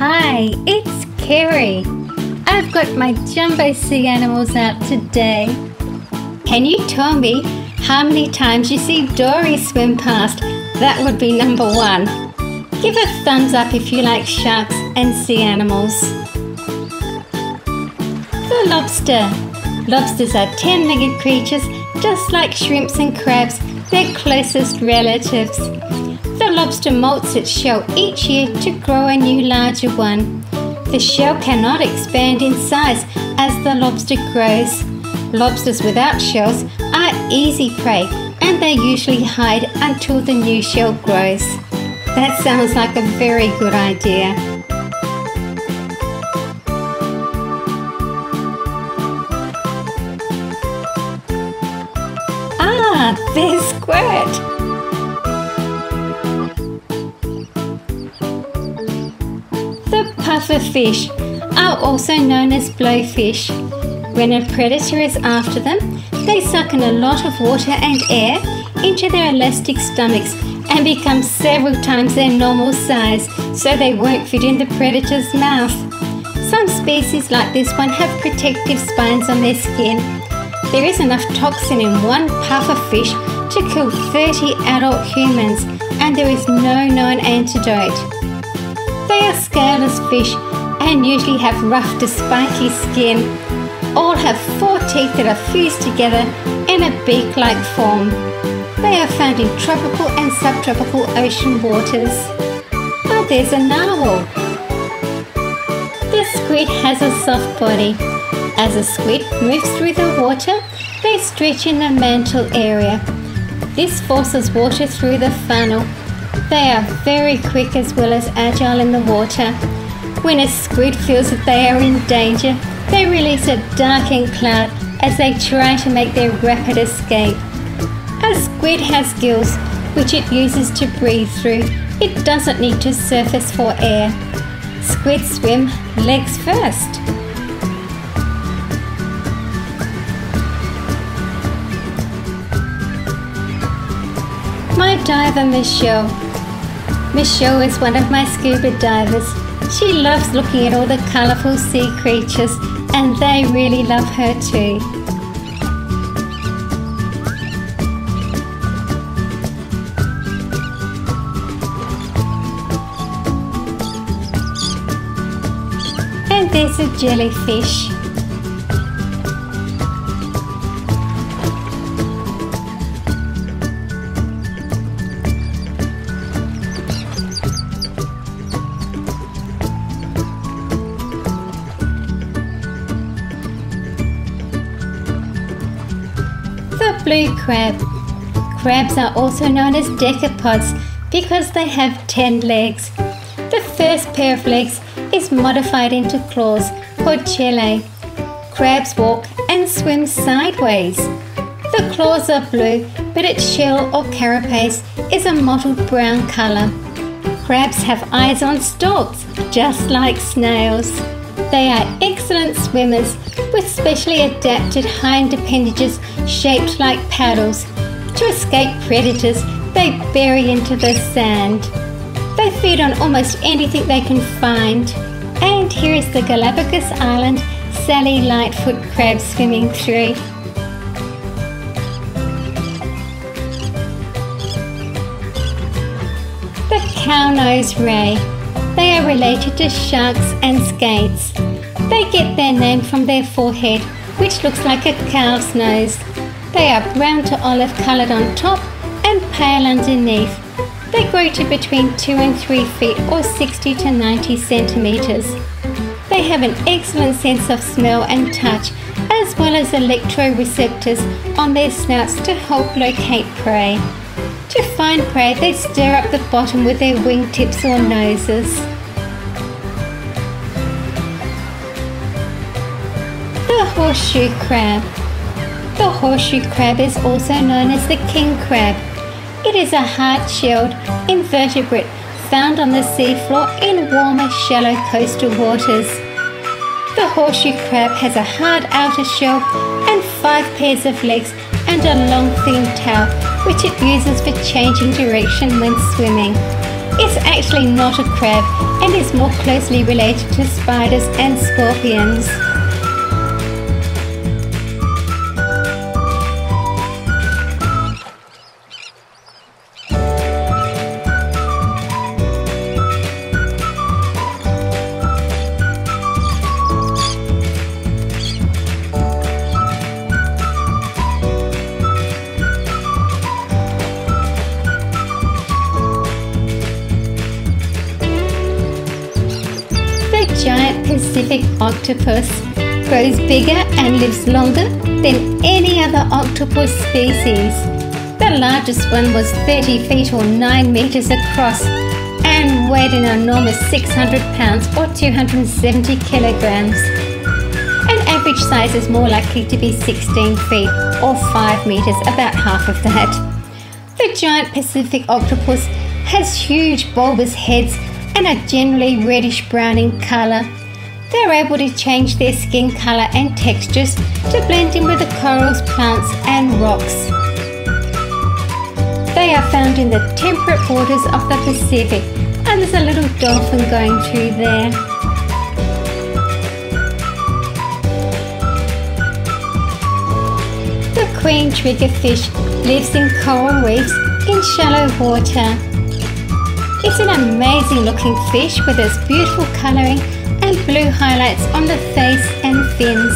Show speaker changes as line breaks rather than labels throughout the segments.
Hi, it's Kerry. I've got my jumbo sea animals out today. Can you tell me how many times you see Dory swim past? That would be number one. Give a thumbs up if you like sharks and sea animals. The lobster. Lobsters are 10 legged creatures just like shrimps and crabs, their closest relatives. The lobster molts its shell each year to grow a new larger one. The shell cannot expand in size as the lobster grows. Lobsters without shells are easy prey and they usually hide until the new shell grows. That sounds like a very good idea. Ah, there's Squirt! Pufferfish are also known as blowfish. When a predator is after them, they suck in a lot of water and air into their elastic stomachs and become several times their normal size so they won't fit in the predator's mouth. Some species like this one have protective spines on their skin. There is enough toxin in one pufferfish to kill 30 adult humans and there is no known antidote. They are scaleless fish and usually have rough to spiky skin. All have four teeth that are fused together in a beak-like form. They are found in tropical and subtropical ocean waters. Oh, there's a narwhal. The squid has a soft body. As a squid moves through the water, they stretch in the mantle area. This forces water through the funnel. They are very quick as well as agile in the water. When a squid feels that they are in danger, they release a darking cloud as they try to make their rapid escape. A squid has gills, which it uses to breathe through. It doesn't need to surface for air. Squids swim legs first. Diver Michelle. Michelle is one of my scuba divers. She loves looking at all the colourful sea creatures and they really love her too. And there's a jellyfish. Blue crab. Crabs are also known as decapods because they have 10 legs. The first pair of legs is modified into claws called chelae. Crabs walk and swim sideways. The claws are blue, but its shell or carapace is a mottled brown colour. Crabs have eyes on stalks, just like snails. They are excellent swimmers with specially adapted hind appendages shaped like paddles. To escape predators, they bury into the sand. They feed on almost anything they can find. And here is the Galapagos Island Sally Lightfoot crab swimming through. The cow-nosed ray. They are related to sharks and skates. They get their name from their forehead, which looks like a cow's nose. They are brown to olive coloured on top and pale underneath. They grow to between 2 and 3 feet or 60 to 90 centimetres. They have an excellent sense of smell and touch, as well as electroreceptors on their snouts to help locate prey. To find prey, they stir up the bottom with their wingtips or noses. The horseshoe crab. The horseshoe crab is also known as the king crab. It is a hard-shelled invertebrate found on the seafloor in warmer, shallow coastal waters. The horseshoe crab has a hard outer shell and five pairs of legs and a long thin tail which it uses for changing direction when swimming. It's actually not a crab and is more closely related to spiders and scorpions. Pacific octopus grows bigger and lives longer than any other octopus species. The largest one was 30 feet or 9 meters across and weighed an enormous 600 pounds or 270 kilograms. An average size is more likely to be 16 feet or 5 meters, about half of that. The giant Pacific octopus has huge bulbous heads and are generally reddish brown in colour. They're able to change their skin colour and textures to blend in with the corals, plants and rocks. They are found in the temperate waters of the Pacific and there's a little dolphin going through there. The queen triggerfish lives in coral reefs in shallow water. It's an amazing looking fish with its beautiful colouring and blue highlights on the face and fins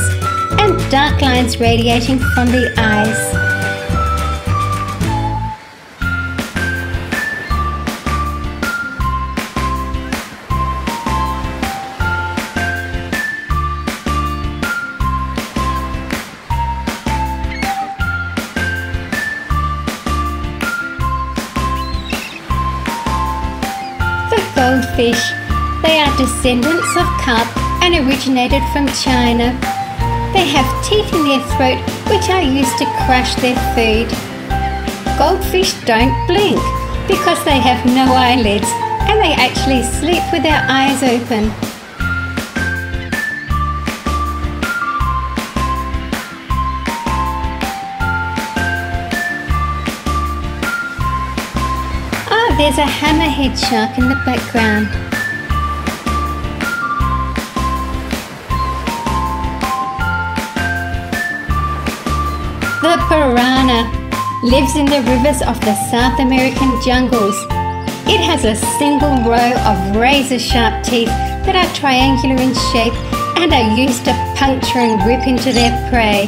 and dark lines radiating from the eyes. The goldfish. Descendants of carp and originated from China. They have teeth in their throat which are used to crush their food. Goldfish don't blink because they have no eyelids and they actually sleep with their eyes open. Ah, there's a hammerhead shark in the background. Piranha lives in the rivers of the South American jungles. It has a single row of razor sharp teeth that are triangular in shape and are used to puncture and rip into their prey.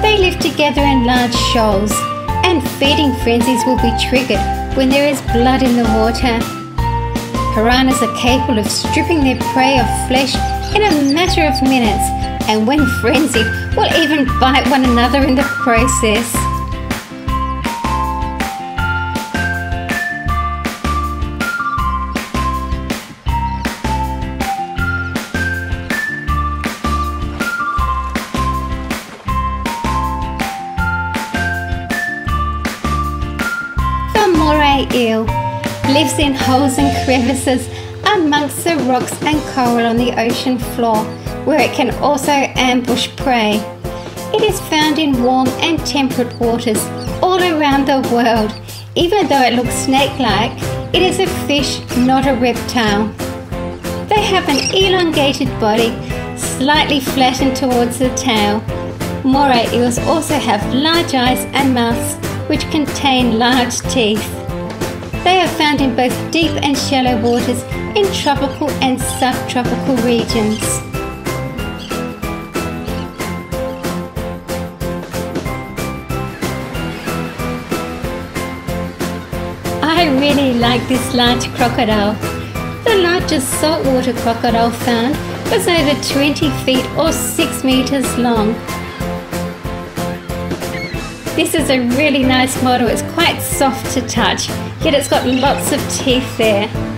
They live together in large shoals and feeding frenzies will be triggered when there is blood in the water. Piranhas are capable of stripping their prey of flesh in a matter of minutes and when frenzied will even bite one another in the process. The moray eel lives in holes and crevices amongst the rocks and coral on the ocean floor, where it can also ambush prey. It is found in warm and temperate waters all around the world. Even though it looks snake-like, it is a fish, not a reptile. They have an elongated body, slightly flattened towards the tail. Moray eels also have large eyes and mouths which contain large teeth. They are found in both deep and shallow waters in tropical and subtropical regions. I really like this large crocodile. The largest saltwater crocodile found was over 20 feet or 6 meters long. This is a really nice model, it's quite soft to touch Yet it's got lots of teeth there.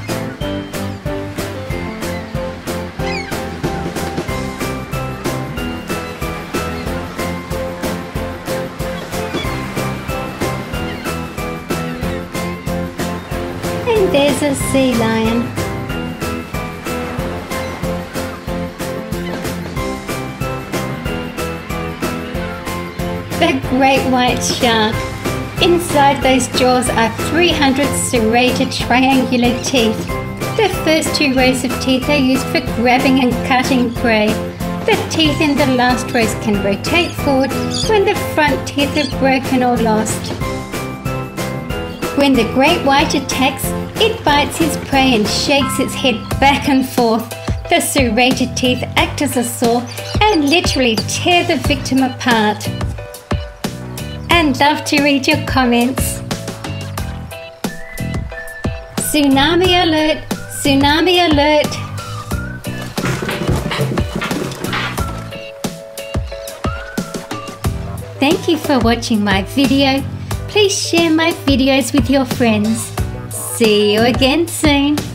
Sea lion. The great white shark Inside those jaws are 300 serrated triangular teeth. The first two rows of teeth are used for grabbing and cutting prey. The teeth in the last rows can rotate forward when the front teeth are broken or lost. When the great white attacks, it bites its prey and shakes its head back and forth. The serrated teeth act as a saw and literally tear the victim apart. And love to read your comments. Tsunami alert! Tsunami alert! Thank you for watching my video. Please share my videos with your friends. See you again soon.